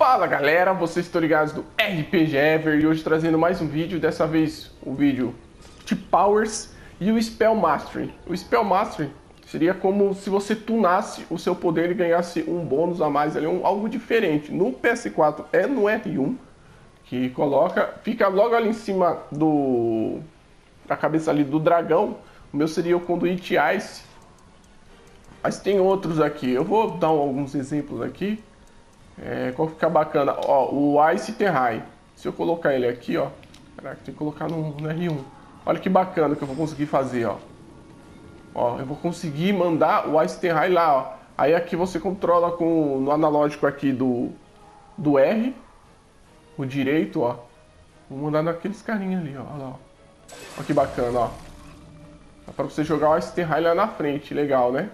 Fala galera, vocês estão ligados do RPG Ever e hoje trazendo mais um vídeo, dessa vez o vídeo de Powers e o Spell Mastery. O Spell Mastery seria como se você tunasse o seu poder e ganhasse um bônus a mais ali, um, algo diferente. No PS4 é no R1, que coloca, fica logo ali em cima do da cabeça ali do dragão. O meu seria o Conduit Ice. Mas tem outros aqui, eu vou dar alguns exemplos aqui. É, qual fica bacana? Ó, o Ice Terrai. Se eu colocar ele aqui, ó. Caraca, tem que colocar no, no, R1. Olha que bacana que eu vou conseguir fazer, ó. Ó, eu vou conseguir mandar o Ice Terrai lá, ó. Aí aqui você controla com no analógico aqui do, do R. O direito, ó. Vou mandar naqueles carinhas ali, ó. Olha lá, ó. Olha que bacana, ó. Dá pra você jogar o Ice Terrai lá na frente. Legal, né?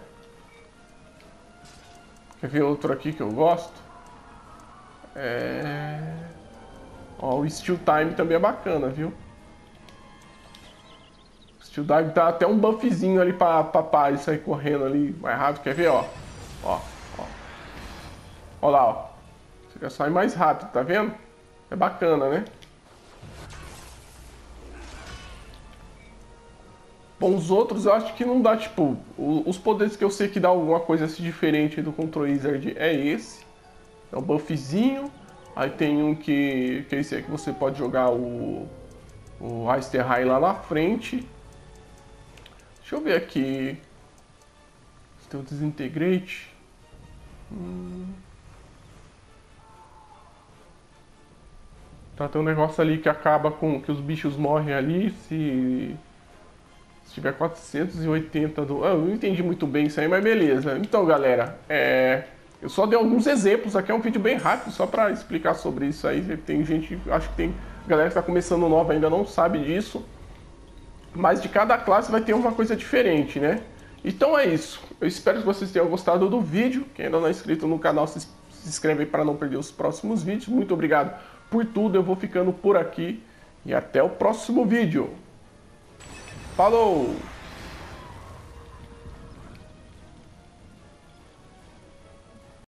Quer ver outro aqui que eu gosto? É... Ó, o Steel Time também é bacana, viu? O Steel Time tá até um buffzinho ali pra, Paris sair correndo ali mais rápido. Quer ver, ó? Ó, ó. Ó lá, ó. Você já sai mais rápido, tá vendo? É bacana, né? Bom, os outros eu acho que não dá, tipo... Os poderes que eu sei que dá alguma coisa assim diferente do Control Wizard é esse. É um buffzinho. Aí tem um que, que é esse aqui, você pode jogar o, o Ice High lá na frente. Deixa eu ver aqui. Se tem o Desintegrate. Hum. Tá, tem um negócio ali que acaba com que os bichos morrem ali se, se tiver 480 do... Ah, eu não entendi muito bem isso aí, mas beleza. Então, galera, é... Eu só dei alguns exemplos, aqui é um vídeo bem rápido, só para explicar sobre isso aí. Tem gente, acho que tem galera que está começando nova ainda não sabe disso. Mas de cada classe vai ter uma coisa diferente, né? Então é isso. Eu espero que vocês tenham gostado do vídeo. Quem ainda não é inscrito no canal, se, inscreve para não perder os próximos vídeos. Muito obrigado por tudo. Eu vou ficando por aqui e até o próximo vídeo. Falou!